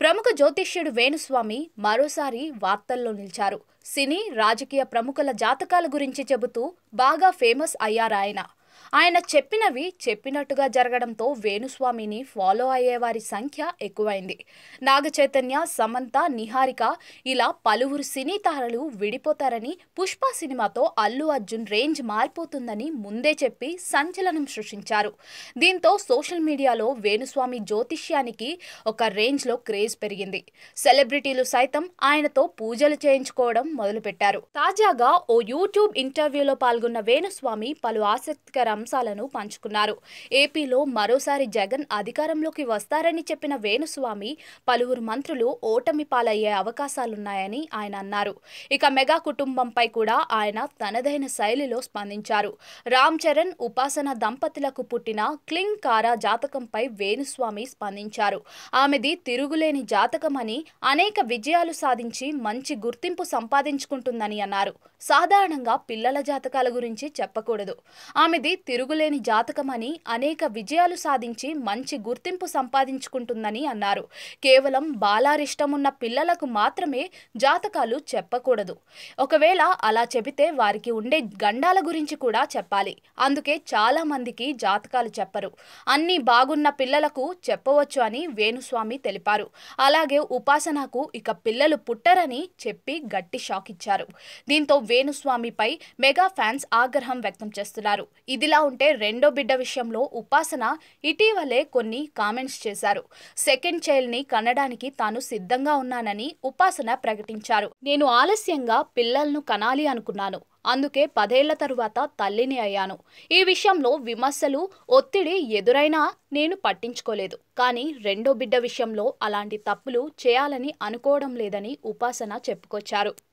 ప్రముఖ జ్యోతిష్యుడు వేణుస్వామి మరోసారి వార్తల్లో నిలిచారు. సినీ రాజకీయ ప్రముఖుల జాతకాల గురించి చెబుతూ బాగా ఫేమస్ అయ్యారాయన. ఆయన చెప్పినవి చెప్పినట్టుగా జరగడంతో వేణుస్వామిని ఫాలో అయ్యేవారి సంఖ్య ఎక్కువైంది. నాగ చైతన్య సమంత నిహారిక ఇలా పలువురు సినీ తారలు విడిపోతారని పుష్ప సినిమాతో అల్లు అర్జున్ రేంజ్ మారిపోతుందని ముందే చెప్పి సంచలనం సృష్టించారు. దీంతో సోషల్ మీడియాలో వేణుస్వామి జ్యోతిష్యానికి ఒక రేంజ్లో క్రేజ్ పెరిగింది. సెలబ్రిటీలు సైతం ఆయనతో పూజలు చేయించుకోవడం మొదలుపెట్టారు. తాజాగా ఓ యూట్యూబ్ ఇంటర్వ్యూలో పాల్గొన్న వేణుస్వామి పలు ఆసక్తికర అంశాలను పంచుకున్నారు. ఏపీలో మరోసారి జగన్ అధికారంలోకి వస్తారని చెప్పిన వేణుస్వామి పలువురు మంత్రులు ఓటమి పాలయ్యే అవకాశాలున్నాయని ఆయన అన్నారు. ఇక మెగా కుటుంబంపై కూడా ఆయన తనదైన శైలిలో స్పందించారు. రామ్ చరణ్ ఉపాసన దంపతులకు పుట్టిన క్లింగ్ కారా జాతకంపై వేణుస్వామి స్పందించారు. ఆమెది తిరుగులేని జాతకమని అనేక విజయాలు సాధించి మంచి గుర్తింపు సంపాదించుకుంటుందని అన్నారు. సాధారణంగా పిల్లల జాతకాల గురించి చెప్పకూడదు. ఆమెది తిరుగులేని జాతకమని అనేక విజయాలు సాధించి మంచి గుర్తింపు సంపాదించుకుంటుందని అన్నారు. కేవలం బాలారిష్టమున్న పిల్లలకు మాత్రమే జాతకాలు చెప్పకూడదు. ఒకవేళ అలా చెబితే వారికి ఉండే గండాల గురించి కూడా చెప్పాలి. అందుకే చాలా మందికి జాతకాలు చెప్పరు. అన్ని బాగున్న పిల్లలకు చెప్పవచ్చు అని వేణుస్వామి తెలిపారు. అలాగే ఉపాసనకు ఇక పిల్లలు పుట్టరని చెప్పి గట్టి షాక్ ఇచ్చారు. దీంతో వేణుస్వామిపై మెగా ఫ్యాన్స్ ఆగ్రహం వ్యక్తం చేస్తున్నారు. ఇదిలా ఉంటే రెండో బిడ్డ విషయంలో ఉపాసన ఇటీవలే కొన్ని కామెంట్స్ చేశారు. సెకండ్ చైల్డ్ని కనడానికి తాను సిద్ధంగా ఉన్నానని ఉపాసన ప్రకటించారు. నేను ఆలస్యంగా పిల్లలను కనాలి అనుకున్నాను. అందుకే పదేళ్ళ తరువాత తల్లిని అయ్యాను. ఈ విషయంలో విమర్శలు ఒత్తిడి ఎదురైనా నేను పట్టించుకోలేదు. కానీ రెండో బిడ్డ విషయంలో అలాంటి తప్పులు చేయాలని అనుకోవడం లేదని ఉపాసన చెప్పుకొచ్చారు.